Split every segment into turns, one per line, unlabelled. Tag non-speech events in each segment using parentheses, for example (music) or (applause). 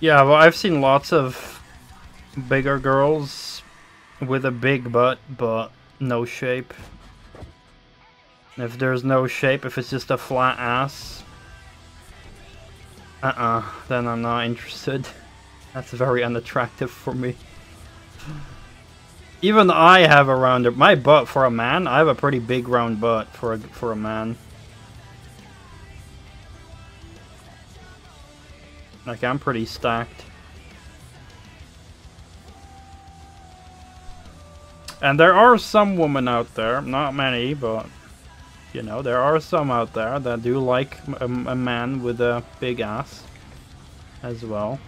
Yeah, well, I've seen lots of bigger girls with a big butt, but no shape. If there's no shape, if it's just a flat ass, uh-uh, then I'm not interested. (laughs) That's very unattractive for me. Even I have a rounder. My butt for a man, I have a pretty big round butt for a, for a man. Like, I'm pretty stacked. And there are some women out there, not many, but you know, there are some out there that do like a, a man with a big ass as well.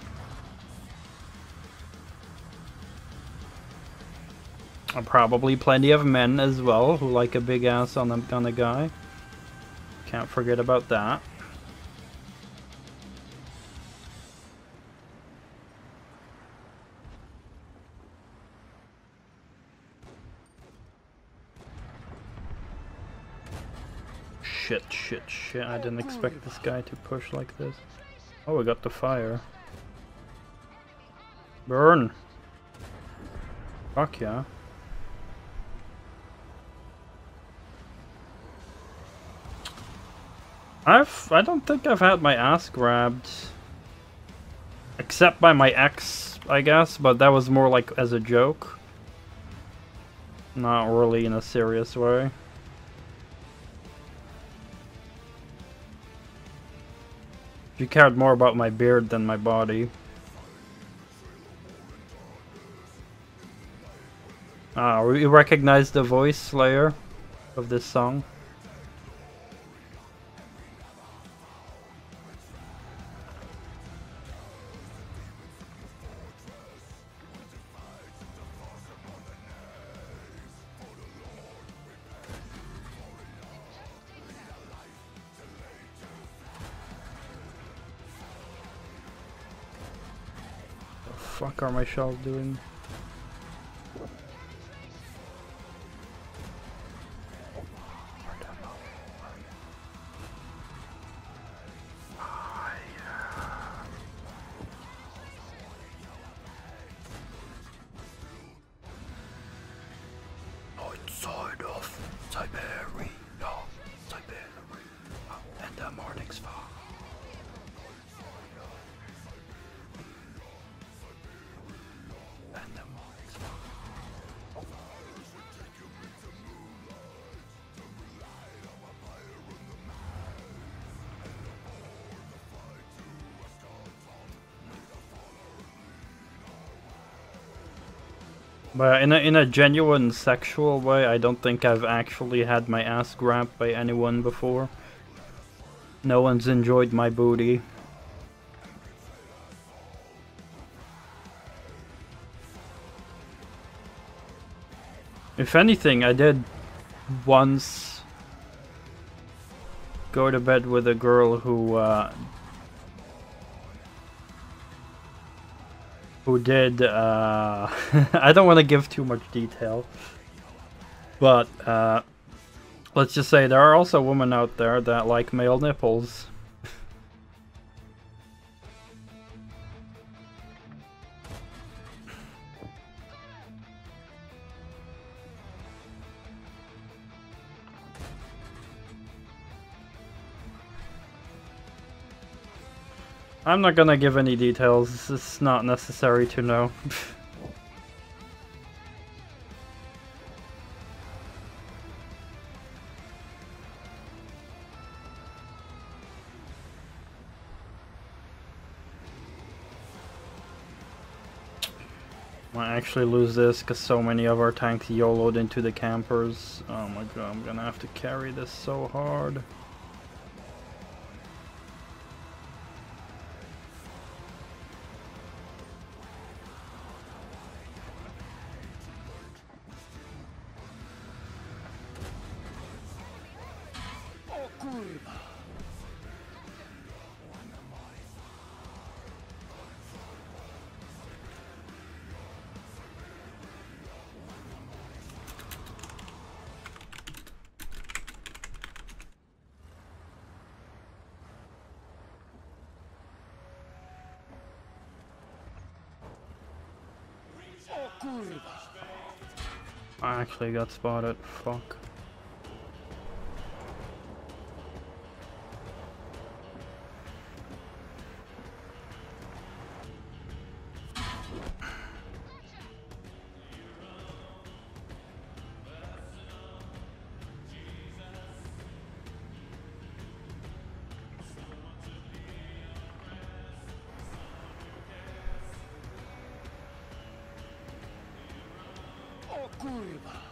And probably plenty of men as well who like a big ass on a, on a guy. Can't forget about that. Shit, shit. I didn't expect this guy to push like this. Oh, we got the fire. Burn! Fuck yeah. I've... I don't think I've had my ass grabbed. Except by my ex, I guess, but that was more like as a joke. Not really in a serious way. She cared more about my beard than my body. Ah, we recognize the voice, Slayer, of this song. Fuck are my shells doing? But in a, in a genuine sexual way, I don't think I've actually had my ass grabbed by anyone before. No one's enjoyed my booty. If anything, I did once go to bed with a girl who uh, who did uh, (laughs) I don't want to give too much detail but uh, let's just say there are also women out there that like male nipples I'm not gonna give any details, it's not necessary to know. Might actually lose this because so many of our tanks YOLO'd into the campers. Oh my god, I'm gonna have to carry this so hard. Kurwa! I actually got spotted. Fuck.
Kurwa!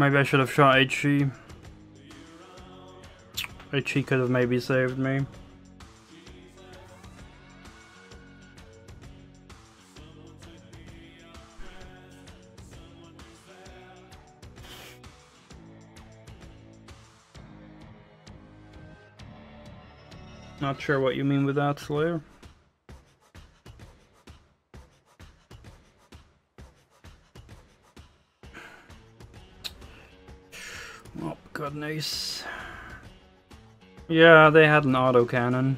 Maybe I should have shot HE. HE could have maybe saved me. Not sure what you mean with that, Slayer. Oh, goodness. Yeah, they had an autocannon.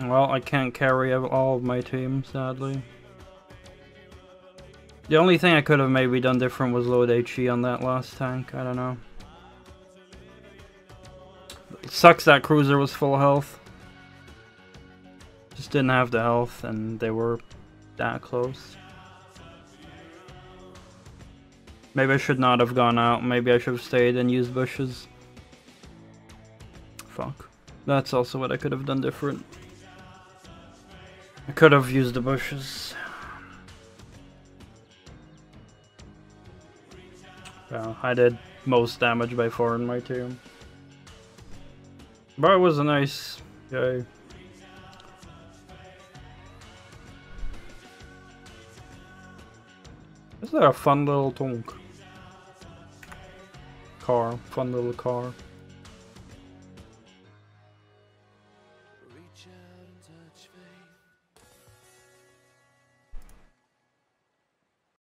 Well, I can't carry all of my team, sadly. The only thing I could have maybe done different was load HE on that last tank, I don't know. Sucks that cruiser was full health. Just didn't have the health and they were that close. Maybe I should not have gone out. Maybe I should have stayed and used bushes. Fuck. That's also what I could have done different. I could have used the bushes. Well, I did most damage by far in my team. But it was a nice guy. Is that a fun little tonk? Car, fun little car.